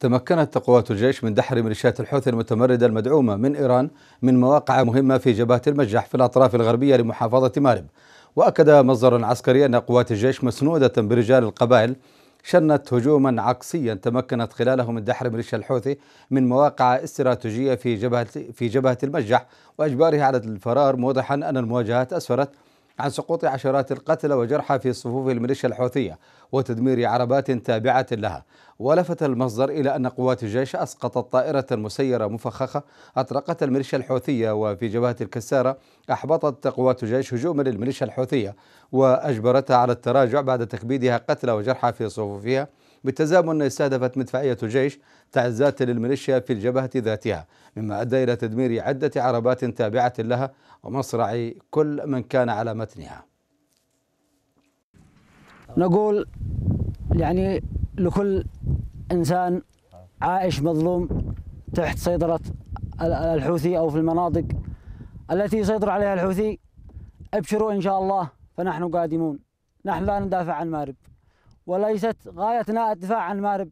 تمكنت قوات الجيش من دحر ميليشيات الحوثي المتمردة المدعومة من إيران من مواقع مهمة في جبهة المجح في الأطراف الغربية لمحافظة مارب. وأكد مصدر عسكري أن قوات الجيش مسنودة برجال القبائل شنت هجوما عكسيا تمكنت خلاله من دحر ميليشيا الحوثي من مواقع استراتيجية في جبهة في جبهة المجح وإجبارها على الفرار موضحا أن المواجهات أسفرت عن سقوط عشرات القتلى وجرحى في صفوف الميليشيا الحوثية وتدمير عربات تابعة لها. ولفت المصدر إلى أن قوات الجيش أسقطت طائرة مسيرة مفخخة أطلقتها الميليشيا الحوثية وفي جبهة الكسارة أحبطت قوات الجيش هجوما للميليشيا الحوثية وأجبرتها على التراجع بعد تكبيدها قتلى وجرحى في صفوفها. بالتزامن استهدفت مدفعية الجيش تعزات للميليشيا في الجبهة ذاتها مما أدى إلى تدمير عدة عربات تابعة لها ومصرع كل من كان على متنها. نقول يعني لكل إنسان عائش مظلوم تحت سيطرة الحوثي أو في المناطق التي يسيطر عليها الحوثي ابشروا إن شاء الله فنحن قادمون. نحن لا ندافع عن مارب. وليست غايتنا الدفاع عن مارب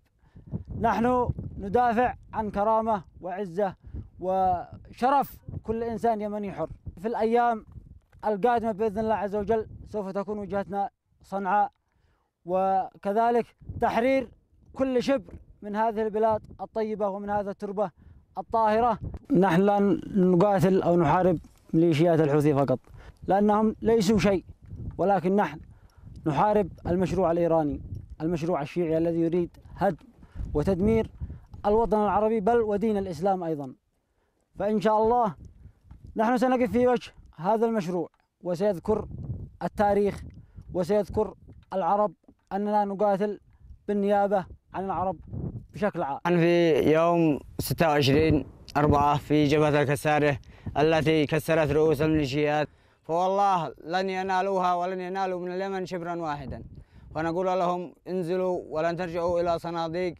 نحن ندافع عن كرامة وعزة وشرف كل إنسان يمني حر. في الأيام القادمة بإذن الله عز وجل سوف تكون وجهتنا صنعاء وكذلك تحرير كل شبر من هذه البلاد الطيبة ومن هذه التربة الطاهرة. نحن لا نقاتل أو نحارب ميليشيات الحوثي فقط لأنهم ليسوا شيء ولكن نحن نحارب المشروع الإيراني المشروع الشيعي الذي يريد هدم وتدمير الوطن العربي بل ودين الإسلام أيضا. فإن شاء الله نحن سنقف في وجه هذا المشروع وسيذكر التاريخ وسيذكر العرب أننا نقاتل بالنيابة عن العرب بشكل عام. في يوم 26 أربعة في جبهة الكسارة التي كسرت رؤوس الميليشيات فوالله لن ينالوها ولن ينالوا من اليمن شبرا واحدا. ونقول لهم انزلوا ولن ترجعوا إلى صناديق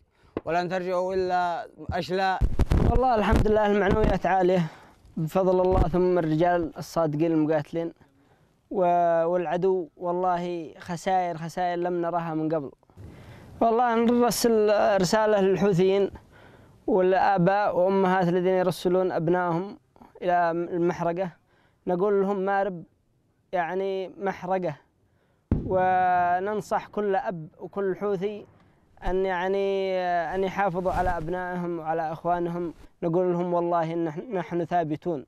ولن ترجعوا إلا أشلاء. والله الحمد لله المعنويات عالية. بفضل الله ثم الرجال الصادقين المقاتلين. والعدو والله خسائر خسائر لم نراها من قبل. والله نرسل رسالة للحوثيين والآباء وأمهات الذين يرسلون أبنائهم إلى المحرقة. نقول لهم مارب يعني محرقة. وننصح كل أب وكل حوثي أن يعني أن يحافظوا على أبنائهم وعلى أخوانهم. نقول لهم والله نحن ثابتون.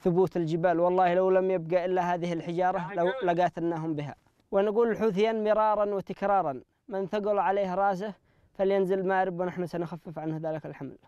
ثبوت الجبال. والله لو لم يبقى إلا هذه الحجارة لو لقاتلناهم بها. ونقول الحوثيين مرارا وتكرارا من ثقل عليه رأسه فلينزل مارب ونحن سنخفف عنه ذلك الحمل.